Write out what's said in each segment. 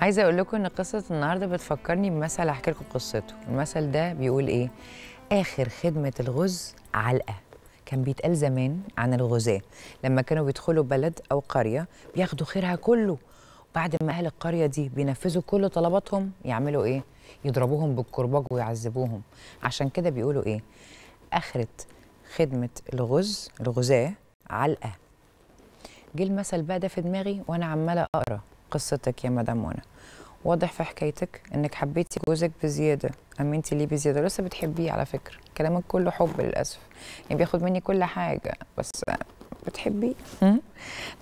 عايزة أقول لكم إن قصة النهارده بتفكرني بمثل هحكي لكم قصته. المثل ده بيقول إيه؟ آخر خدمة الغز علقة. كان بيتقال زمان عن الغزاة. لما كانوا بيدخلوا بلد أو قرية بياخدوا خيرها كله. بعد ما أهل القرية دي بينفذوا كل طلباتهم يعملوا إيه؟ يضربوهم بالكرباج ويعذبوهم. عشان كده بيقولوا إيه؟ آخرة خدمة الغز الغزاة علقة. جه المثل بقى ده في دماغي وأنا عمالة أقرأ. قصتك يا مدام منى. واضح في حكايتك إنك حبيتي جوزك بزيادة أمنتي ليه بزيادة لسه بتحبيه على فكرة. كلامك كله حب للأسف. يعني بياخد مني كل حاجة بس بتحبيه؟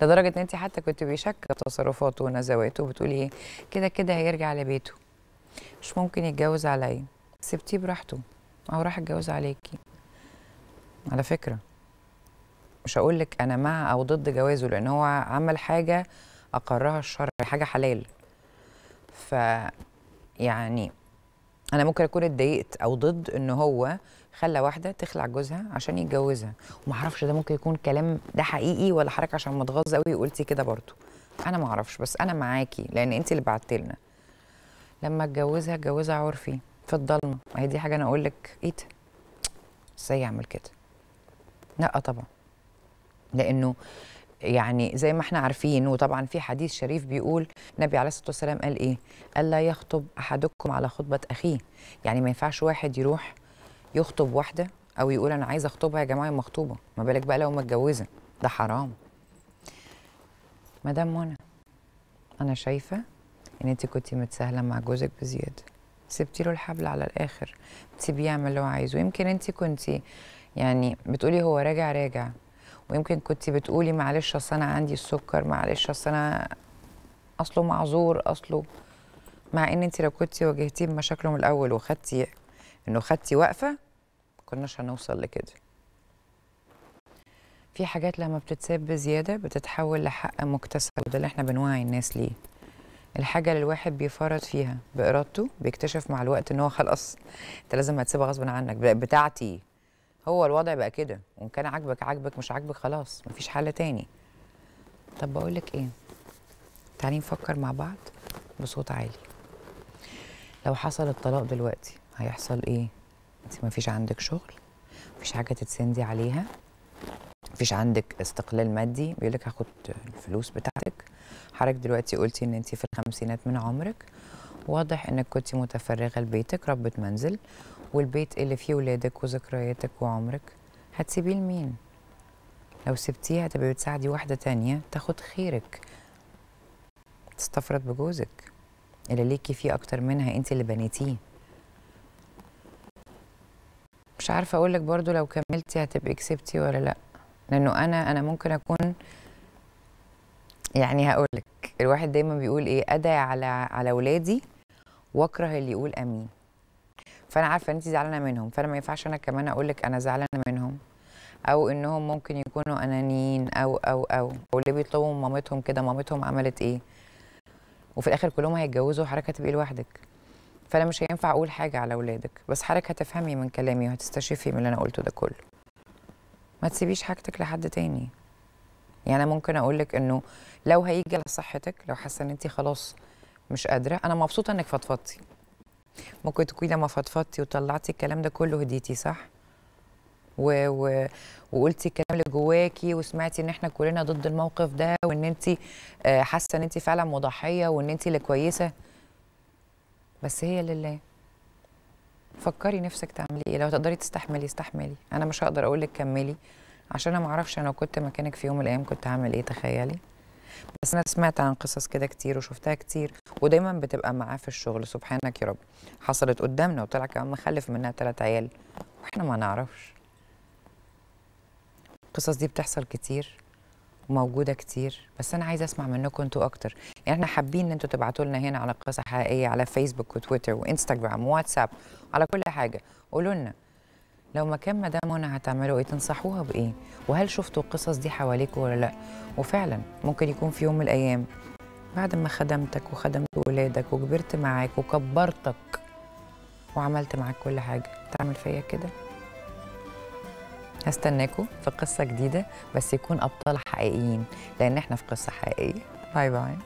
لدرجة إن انت حتى كنت بيشك تصرفاته ونزواته وبتقولي إيه كده كده هيرجع لبيته. مش ممكن يتجوز عليا. سبتيه براحته. أهو راح اتجوز عليكي. على فكرة. مش هقول لك أنا مع أو ضد جوازه لأن هو عمل حاجة أقرها الشرع حاجة حلال. ف يعني أنا ممكن أكون اتضايقت أو ضد إن هو خلى واحدة تخلع جوزها عشان يتجوزها. وما أعرفش ده ممكن يكون كلام ده حقيقي ولا حضرتك عشان متغاظه قوي قلتي كده برضو أنا ما أعرفش بس أنا معاكي لأن انت اللي بعتي لنا. لما اتجوزها اتجوزها عرفي في الضلمة. هي دي حاجة أنا أقول لك إيه ده؟ إزاي يعمل كده؟ لا طبعا. لأنه يعني زي ما إحنا عارفين وطبعا في حديث شريف بيقول النبي عليه الصلاة والسلام قال إيه؟ قال لا يخطب أحدكم على خطبة أخيه، يعني ما ينفعش واحد يروح يخطب واحدة أو يقول أنا عايز أخطبها يا جماعة مخطوبة، ما بالك بقى لو متجوزه، ده حرام. مدام منى أنا شايفة إن انت كنتي متساهلة مع جوزك بزيادة. سبتي له الحبل على الآخر، تسيبيه يعمل اللي هو عايزه، يمكن انت كنتي يعني بتقولي هو راجع راجع ويمكن كنت بتقولي معلش أصل أنا عندي السكر معلش أصل أنا أصله معذور أصله مع إن انت لو كنتي واجهتيه بمشاكله من الأول وخدتي إنه خدتي وقفة كناش هنوصل لكده. في حاجات لما بتتساب بزيادة بتتحول لحق مكتسب وده اللي إحنا بنوعي الناس ليه. الحاجة اللي الواحد بيفرط فيها بإرادته بيكتشف مع الوقت إن هو خلاص أنت لازم هتسيبها غصب عنك بتاعتي. هو الوضع بقى كده وإن كان عاجبك عاجبك مش عاجبك خلاص مفيش حل تاني. طب بقول لك إيه تعالي نفكر مع بعض بصوت عالي. لو حصل الطلاق دلوقتي هيحصل إيه؟ أنت مفيش عندك شغل مفيش حاجة تتسندي عليها مفيش عندك استقلال مادي بيقول لك هاخد الفلوس بتاعتك. حضرتك دلوقتي قلتي إن أنت في الخمسينات من عمرك واضح إنك كنت متفرغة لبيتك ربة منزل والبيت اللي فيه ولادك وذكرياتك وعمرك هتسيبيه لمين؟ لو سبتيه هتبقى بتساعدي واحدة تانية تاخد خيرك. تستفرد بجوزك. اللي ليكي فيه أكتر منها أنت اللي بنيتيه. مش عارفة أقولك برضو لو كملتي هتبقي كسبتي ولا لأ. لأنه أنا أنا ممكن أكون يعني هقولك الواحد دايما بيقول إيه أدعي على على ولادي وأكره اللي يقول آمين. فأنا عارفة إن انت زعلانة منهم فأنا ما ينفعش أنا كمان أقول لك أنا زعلانة منهم. أو إنهم ممكن يكونوا انانيين أو أو أو واللي بيطلبوا من مامتهم كده؟ مامتهم عملت إيه؟ وفي الآخر كلهم هيتجوزوا وحضرتك هتبقي لوحدك. فأنا مش هينفع أقول حاجة على أولادك بس حضرتك هتفهمي من كلامي وهتستشفي من اللي أنا قلته ده كله. ما تسيبيش حاجتك لحد تاني. يعني أنا ممكن أقول لك إنه لو هيجي على صحتك لو حاسة إن انت خلاص مش قادرة أنا مبسوطة إنك فضفضتي. ممكن تكوني لما فضفضتي وطلعتي الكلام ده كله هديتي صح؟ و... و... وقلتي الكلام اللي جواكي وسمعتي إن إحنا كلنا ضد الموقف ده وإن انت حاسة إن انت فعلا مضحية وإن انت اللي كويسة. بس هي لله. فكري نفسك تعملي إيه. لو تقدري تستحملي استحملي. أنا مش هقدر أقول لك كملي. عشان أنا ما أعرفش أنا كنت مكانك في يوم من الأيام كنت هعمل إيه تخيلي؟ بس أنا سمعت عن قصص كده كتير وشفتها كتير ودايما بتبقى معاه في الشغل سبحانك يا رب. حصلت قدامنا وطلع كمان مخلف منها ثلاث عيال وإحنا ما نعرفش. القصص دي بتحصل كتير وموجودة كتير بس أنا عايزة أسمع منكم أنتوا أكتر. يعني إحنا حابين إن أنتوا تبعتوا لنا هنا على قصة حقيقية على فيسبوك وتويتر وإنستغرام وواتساب على كل حاجة. قولوا لنا لو مكان مدام منى هتعملوا إيه تنصحوها بإيه؟ وهل شفتوا القصص دي حواليكوا ولا لأ؟ وفعلا ممكن يكون في يوم من الأيام. بعد ما خدمتك وخدمت ولادك وكبرت معاك وكبرتك وعملت معاك كل حاجة تعمل فيا كده؟ هستناكم في قصة جديدة بس يكون أبطال حقيقيين لأن إحنا في قصة حقيقية. باي باي.